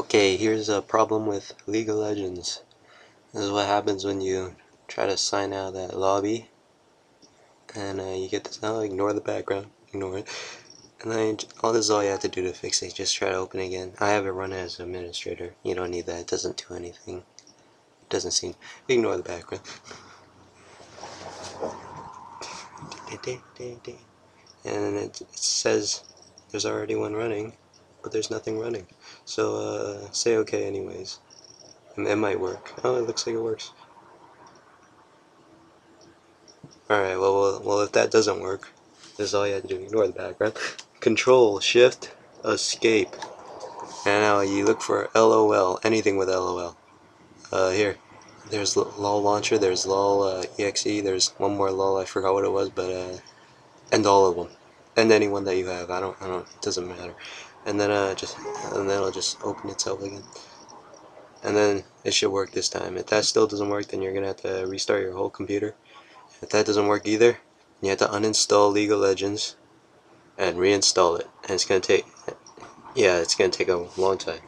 Okay, here's a problem with League of Legends. This is what happens when you try to sign out of that lobby. And uh, you get this, now ignore the background, ignore it. And then all this is all you have to do to fix it, just try to open again. I have it run as administrator, you don't need that, it doesn't do anything. It doesn't seem, ignore the background. And it, it says there's already one running but there's nothing running. So uh, say okay anyways. And it might work. Oh, it looks like it works. Alright, well, well, well, if that doesn't work, this is all you have to do. Ignore the background. Control, Shift, Escape. And now you look for LOL, anything with LOL. Uh, here. There's LOL Launcher, there's LOL uh, EXE, there's one more LOL, I forgot what it was, but, uh, and all of them. And anyone that you have, I don't, I don't, it doesn't matter. And then uh, just and then it'll just open itself again. And then it should work this time. If that still doesn't work then you're gonna have to restart your whole computer. If that doesn't work either you have to uninstall League of Legends and reinstall it. And it's gonna take yeah it's gonna take a long time